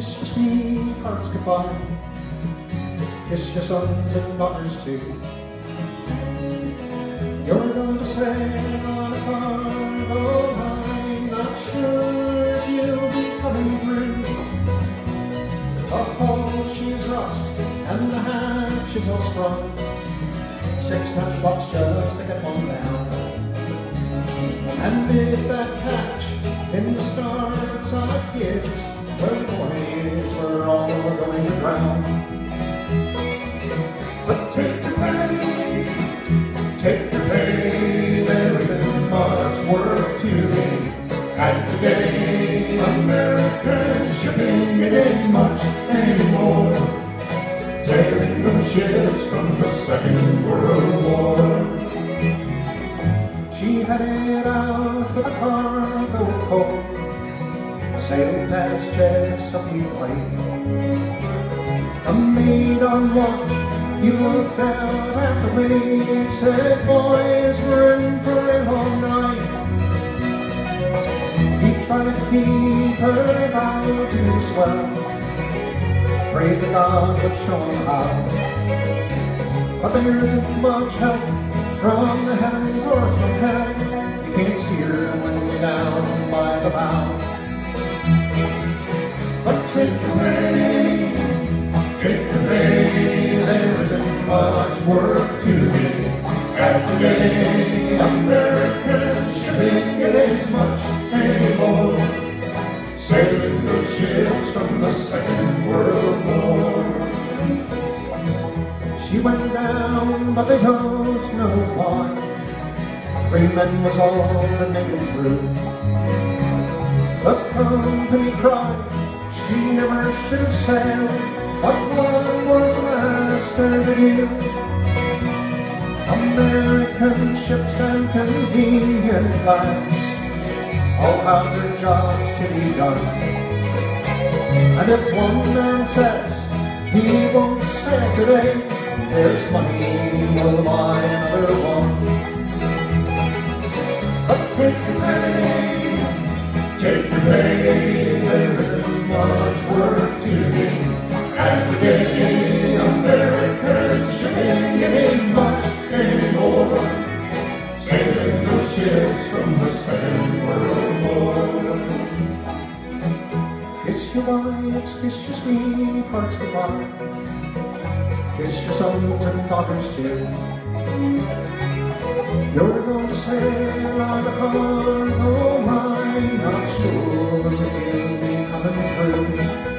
kiss your sweethearts goodbye. Kiss your sons and daughters too. You're going to sail on a cargo line, not sure if you'll be coming through. The hull she's rust and the hatch is all sprung. Six ton bucks just to get one down. And if that hatch in the gives, well boys, we're all going to drown. But take your pay, take your pay, there isn't much work to do. And today, American shipping, it ain't much anymore. Sailing the ships from the Second World War. She headed out with a cargo sailed past Chesapeake Light. A maid on watch, he looked out at the maid, said, boys, we're in for a long night. He tried to keep her bow to the swell, prayed that God would show him how. But there isn't much help from the heavens or from hell. You can't steer when you're down by the bow. Work to do. And today, American shipping, it ain't much anymore. Sailing those ships from the Second World War. She went down, but they don't know why. Three men was all made it through. The company cried, she never should have sailed, but one was the master that you. Ships and convenient flags all have their jobs to be done. And if one man says he won't sail today, there's money Kiss your wives, kiss your sweethearts goodbye. Kiss your sons and daughters too. You're going to sail on a cargo line, not sure if you'll be coming through.